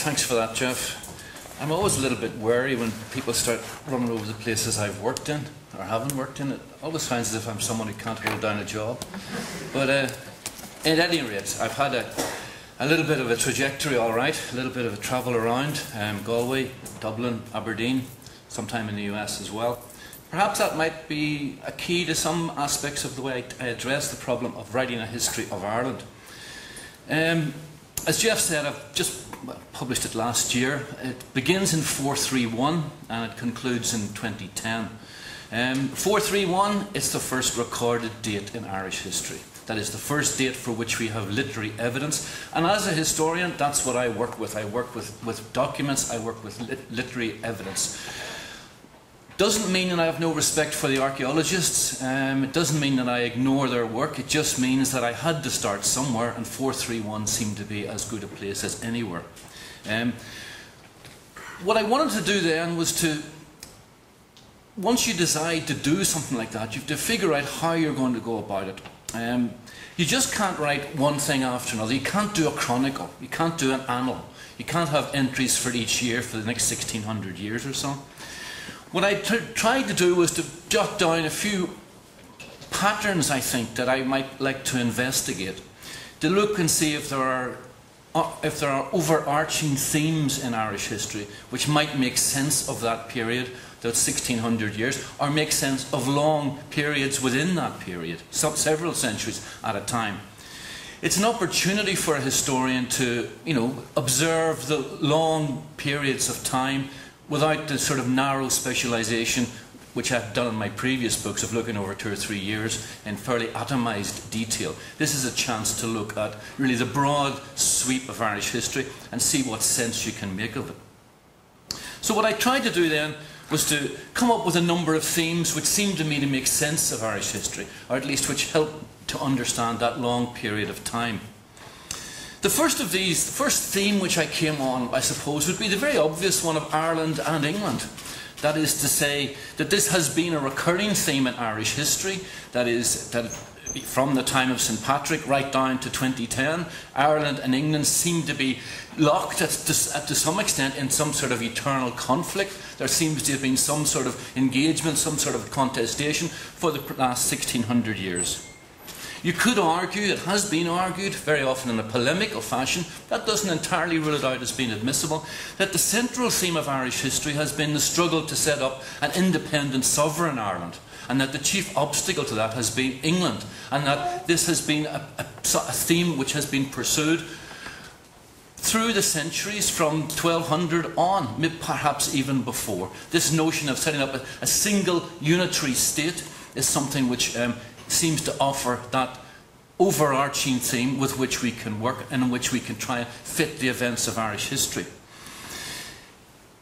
Thanks for that, Jeff. I'm always a little bit wary when people start running over the places I've worked in or haven't worked in. It always sounds as if I'm someone who can't hold down a job. But uh, at any rate, I've had a, a little bit of a trajectory, all right, a little bit of a travel around um, Galway, Dublin, Aberdeen, sometime in the US as well. Perhaps that might be a key to some aspects of the way I address the problem of writing a history of Ireland. Um, as Jeff said, I've just published it last year. It begins in 431 and it concludes in 2010. Um, 431 is the first recorded date in Irish history. That is the first date for which we have literary evidence. And as a historian, that's what I work with. I work with, with documents, I work with lit literary evidence. Doesn't mean that I have no respect for the archaeologists. Um, it doesn't mean that I ignore their work. It just means that I had to start somewhere, and 431 seemed to be as good a place as anywhere. Um, what I wanted to do then was to, once you decide to do something like that, you have to figure out how you're going to go about it. Um, you just can't write one thing after another. You can't do a chronicle. You can't do an annal. You can't have entries for each year for the next 1600 years or so. What I tried to do was to jot down a few patterns, I think, that I might like to investigate, to look and see if there are uh, if there are overarching themes in Irish history which might make sense of that period, those 1600 years, or make sense of long periods within that period, some, several centuries at a time. It's an opportunity for a historian to, you know, observe the long periods of time without the sort of narrow specialisation which I've done in my previous books of looking over two or three years in fairly atomised detail. This is a chance to look at really the broad sweep of Irish history and see what sense you can make of it. So what I tried to do then was to come up with a number of themes which seemed to me to make sense of Irish history, or at least which helped to understand that long period of time. The first of these, the first theme which I came on, I suppose, would be the very obvious one of Ireland and England. That is to say that this has been a recurring theme in Irish history. That is, that from the time of St Patrick right down to 2010, Ireland and England seem to be locked at, to, at, to some extent in some sort of eternal conflict. There seems to have been some sort of engagement, some sort of contestation for the last 1600 years. You could argue, it has been argued, very often in a polemical fashion, that doesn't entirely rule it out as being admissible, that the central theme of Irish history has been the struggle to set up an independent sovereign Ireland, and that the chief obstacle to that has been England, and that this has been a, a, a theme which has been pursued through the centuries from 1200 on, perhaps even before. This notion of setting up a, a single unitary state is something which um, seems to offer that overarching theme with which we can work and in which we can try and fit the events of Irish history.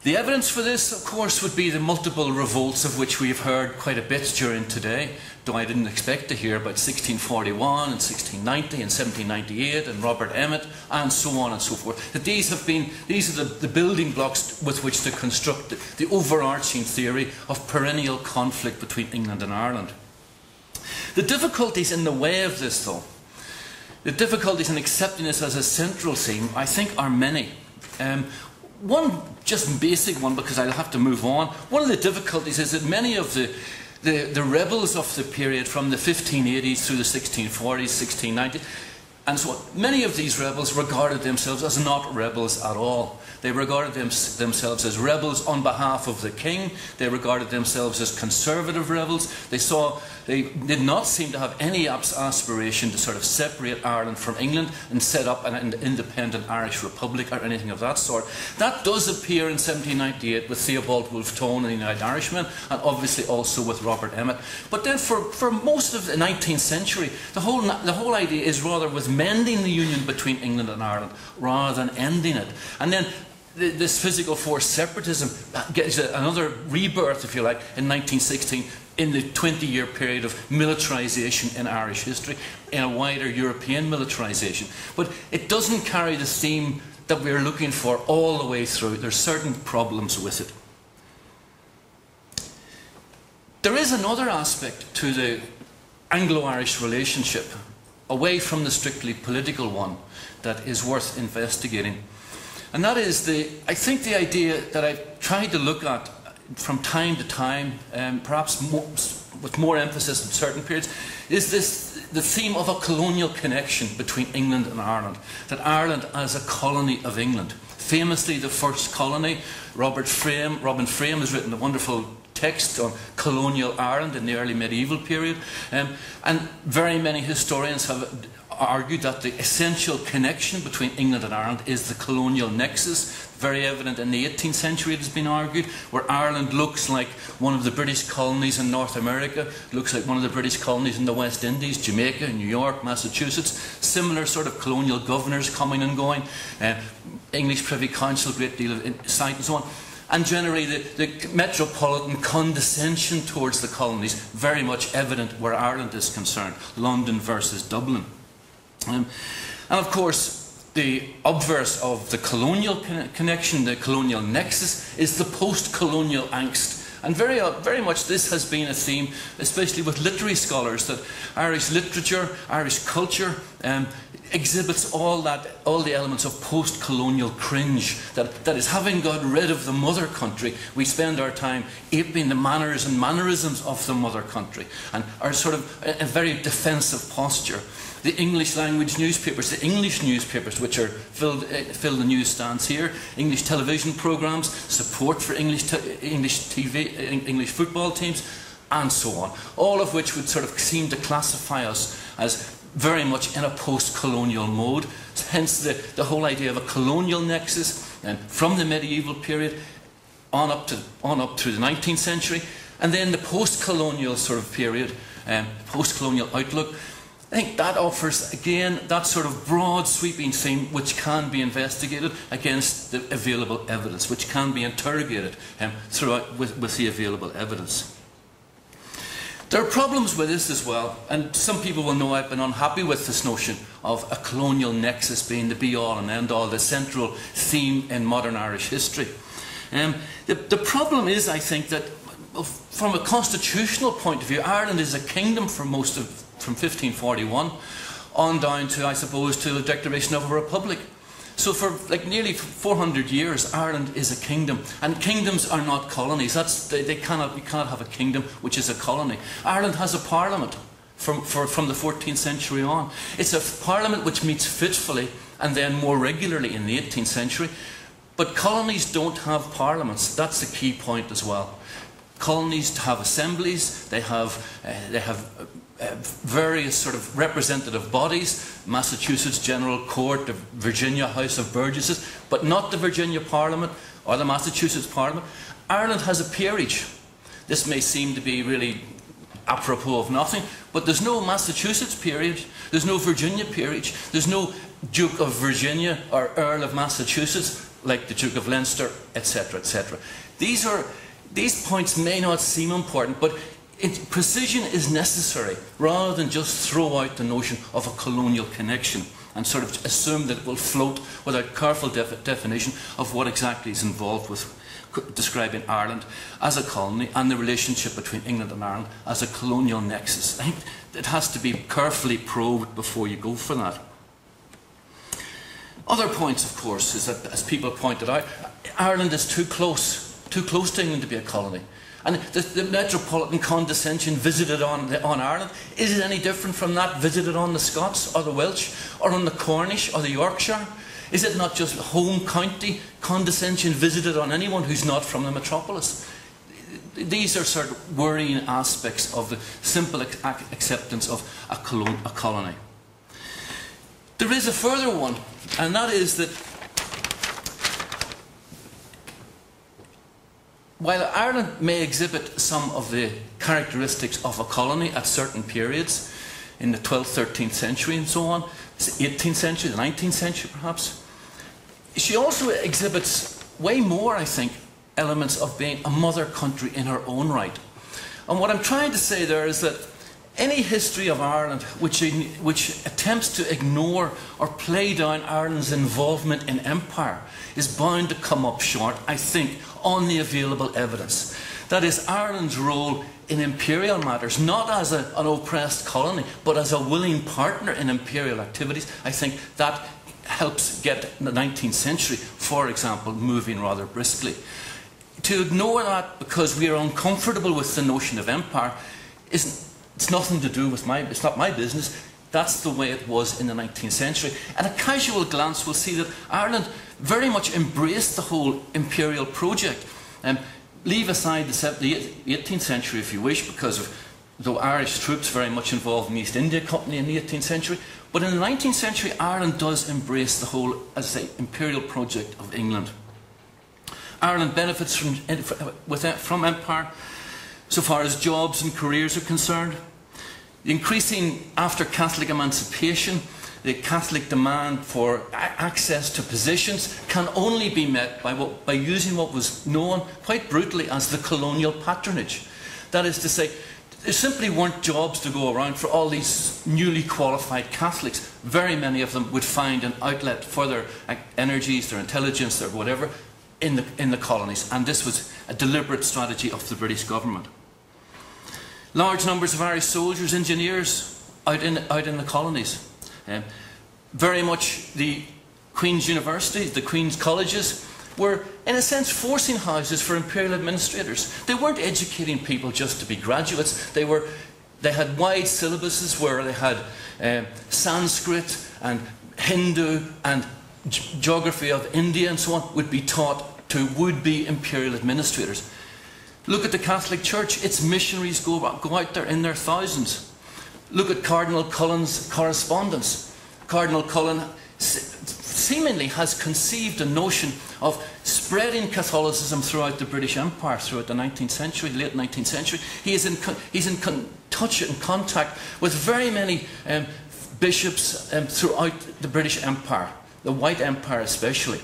The evidence for this, of course, would be the multiple revolts of which we've heard quite a bit during today, though I didn't expect to hear about 1641 and 1690 and 1798 and Robert Emmet and so on and so forth. That these have been, these are the, the building blocks with which to construct the, the overarching theory of perennial conflict between England and Ireland. The difficulties in the way of this, though, the difficulties in accepting this as a central theme, I think, are many. Um, one just basic one, because I'll have to move on. One of the difficulties is that many of the the, the rebels of the period from the 1580s through the 1640s, 1690s, and so many of these rebels regarded themselves as not rebels at all. They regarded them, themselves as rebels on behalf of the king. They regarded themselves as conservative rebels. They saw they did not seem to have any aspiration to sort of separate Ireland from England and set up an independent Irish republic or anything of that sort. That does appear in 1798 with Theobald Wolfe Tone and the United Irishmen, and obviously also with Robert Emmet. But then for, for most of the 19th century, the whole, the whole idea is rather with mending the union between England and Ireland rather than ending it. And then this physical force separatism uh, gets another rebirth, if you like, in 1916 in the 20 year period of militarisation in Irish history, in a wider European militarisation. But it doesn't carry the theme that we're looking for all the way through. There's certain problems with it. There is another aspect to the Anglo Irish relationship, away from the strictly political one, that is worth investigating. And that is the, I think the idea that I've tried to look at from time to time, um, perhaps more, with more emphasis in certain periods, is this the theme of a colonial connection between England and Ireland. That Ireland as a colony of England. Famously, the first colony, Robert Frame, Robin Frame has written a wonderful text on colonial Ireland in the early medieval period. Um, and very many historians have argued that the essential connection between England and Ireland is the colonial nexus. Very evident in the 18th century, it has been argued, where Ireland looks like one of the British colonies in North America, looks like one of the British colonies in the West Indies, Jamaica, New York, Massachusetts. Similar sort of colonial governors coming and going. Uh, English Privy Council, great deal of insight and so on and generally the, metropolitan condescension towards the colonies very much evident where Ireland is concerned, London versus Dublin. Um, and of course, the obverse of the colonial con connection, the colonial nexus, is the post-colonial angst. And very, uh, very much this has been a theme, especially with literary scholars, that Irish literature, Irish culture, um, exhibits all that, all the elements of post-colonial cringe. That, that is, having got rid of the mother country, we spend our time aping the manners and mannerisms of the mother country, and are sort of a, a very defensive posture the English language newspapers, the English newspapers which are filled, uh, fill the newsstands here, English television programmes, support for English, English TV, uh, English football teams, and so on. All of which would sort of seem to classify us as very much in a post-colonial mode. Hence the, the whole idea of a colonial nexus, and from the medieval period on up to on up through the 19th century, and then the post-colonial sort of period, um, post-colonial outlook I think that offers, again, that sort of broad sweeping theme which can be investigated against the available evidence, which can be interrogated um, throughout with, with the available evidence. There are problems with this as well, and some people will know I've been unhappy with this notion of a colonial nexus being the be all and end all, the central theme in modern Irish history. Um, the, the problem is, I think, that from a constitutional point of view, Ireland is a kingdom for most of from 1541 on down to, I suppose, to the declaration of a republic. So for like nearly 400 years, Ireland is a kingdom, and kingdoms are not colonies. That's they, they cannot you cannot have a kingdom which is a colony. Ireland has a parliament from for, from the 14th century on. It's a parliament which meets fitfully and then more regularly in the 18th century. But colonies don't have parliaments. That's the key point as well. Colonies have assemblies. They have uh, they have uh, Uh, various sort of representative bodies, Massachusetts General Court, the Virginia House of Burgesses, but not the Virginia Parliament or the Massachusetts Parliament. Ireland has a peerage. This may seem to be really apropos of nothing, but there's no Massachusetts peerage, there's no Virginia peerage, there's no Duke of Virginia or Earl of Massachusetts like the Duke of Leinster, etc., etc. These are these points may not seem important, but it, precision is necessary rather than just throw out the notion of a colonial connection and sort of assume that it will float without careful def definition of what exactly is involved with describing Ireland as a colony and the relationship between England and Ireland as a colonial nexus. I think it has to be carefully probed before you go for that. Other points, of course, is that, as people pointed out, Ireland is too close, too close to England to be a colony. And the, the, metropolitan condescension visited on, on Ireland, is it any different from that visited on the Scots or the Welsh or on the Cornish or the Yorkshire? Is it not just home county condescension visited on anyone who's not from the metropolis? These are sort of worrying aspects of the simple acceptance of a, a colony. There is a further one, and that is that while Ireland may exhibit some of the characteristics of a colony at certain periods, in the 12th, 13th century and so on, the 18th century, the 19th century perhaps, she also exhibits way more, I think, elements of being a mother country in her own right. And what I'm trying to say there is that any history of Ireland which, which attempts to ignore or play down Ireland's involvement in empire is bound to come up short, I think, on the available evidence. That is, Ireland's role in imperial matters, not as a, an oppressed colony, but as a willing partner in imperial activities, I think that helps get the 19th century, for example, moving rather briskly. To ignore that because we are uncomfortable with the notion of empire is it's nothing to do with my it's not my business. That's the way it was in the 19th century. And a casual glance will see that Ireland very much embraced the whole imperial project. Um, leave aside the 18th century if you wish, because of though Irish troops very much involved in the East India Company in the 18th century. But in the 19th century, Ireland does embrace the whole, as I say, imperial project of England. Ireland benefits from, from empire so far as jobs and careers are concerned. The increasing after Catholic emancipation, the Catholic demand for access to positions can only be met by, what, by using what was known quite brutally as the colonial patronage. That is to say, there simply weren't jobs to go around for all these newly qualified Catholics. Very many of them would find an outlet for their uh, energies, their intelligence, their whatever, in the, in the colonies. And this was a deliberate strategy of the British government. Large numbers of Irish soldiers, engineers out in, out in the colonies. Um, very much the Queen's universities, the Queen's colleges, were, in a sense, forcing houses for imperial administrators. They weren't educating people just to be graduates. They, were, they had wide syllabuses where they had uh, Sanskrit and Hindu and geography of India and so on would be taught to would-be imperial administrators. Look at the Catholic Church. Its missionaries go, go out there in their thousands. Look at Cardinal Cullen's correspondence. Cardinal Cullen seemingly has conceived a notion of spreading Catholicism throughout the British Empire throughout the 19th century, late 19th century. He is in, he's in touch and contact with very many um, bishops um, throughout the British Empire, the White Empire especially.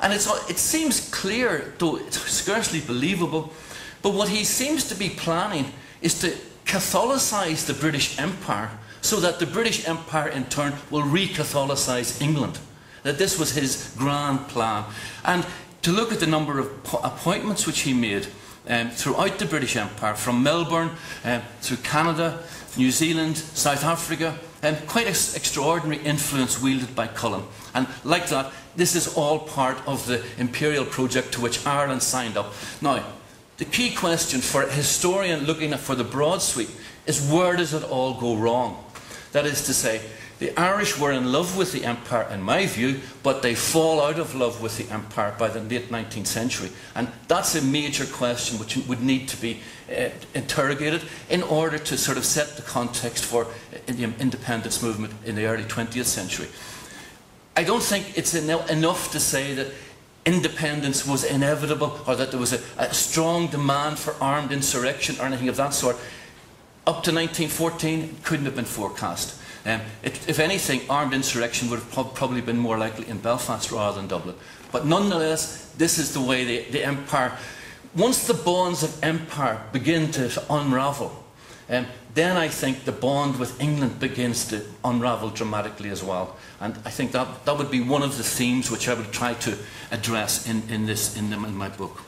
And it seems clear, though it's scarcely believable, but what he seems to be planning is to Catholicize the British Empire so that the British Empire in turn will re Catholicize England that this was his grand plan. And to look at the number of appointments which he made um, throughout the British Empire, from Melbourne um, through Canada, New Zealand, South Africa, um, quite ex extraordinary influence wielded by Cullen. And like that, this is all part of the imperial project to which Ireland signed up. Now, the key question for a historian looking at for the broad sweep is where does it all go wrong? That is to say, the Irish were in love with the empire, in my view, but they fall out of love with the empire by the late 19th century. And that's a major question which would need to be uh, interrogated in order to sort of set the context for the independence movement in the early 20th century. I don't think it's enough to say that independence was inevitable or that there was a, a strong demand for armed insurrection or anything of that sort. Up to 1914, it couldn't have been forecast. Um, it, if anything, armed insurrection would have probably been more likely in Belfast rather than Dublin. But nonetheless, this is the way the, the empire, once the bonds of empire begin to unravel, um, then I think the bond with England begins to unravel dramatically as well. And I think that, that would be one of the themes which I would try to address in, in, this, in, the, in my book.